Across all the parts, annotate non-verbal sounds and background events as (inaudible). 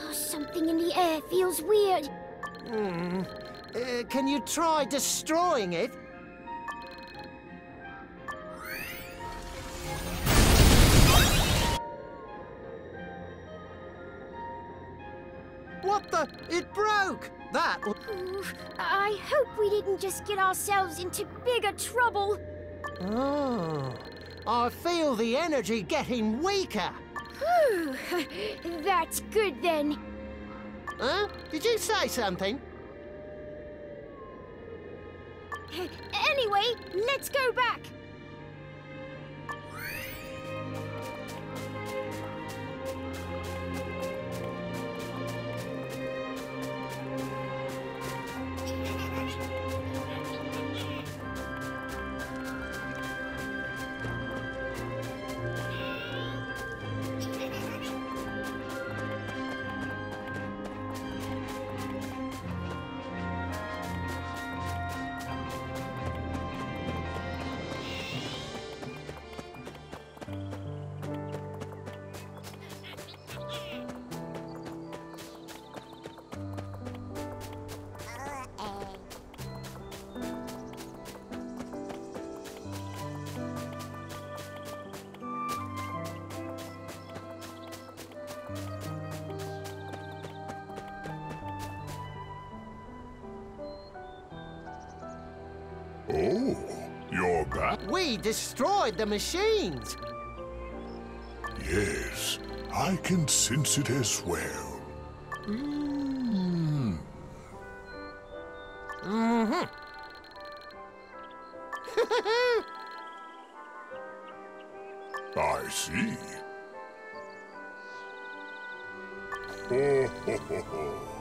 Oh, something in the air feels weird. Hmm. Uh, can you try destroying it? What the? It broke! That was... Ooh, I hope we didn't just get ourselves into bigger trouble. Oh, I feel the energy getting weaker. Whew, (laughs) that's good then. Huh? Did you say something? Anyway, let's go back. Oh, you're back? We destroyed the machines. Yes, I can sense it as well. Mm. Mm-hmm. (laughs) I see. (laughs) Ho, ho, ho, ho.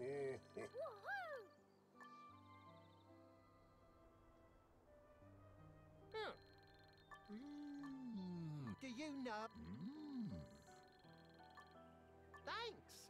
Mmm. Do you know? Mm. Thanks.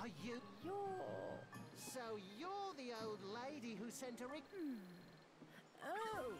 Are you? You're... So you're the old lady who sent a re- hmm. Oh,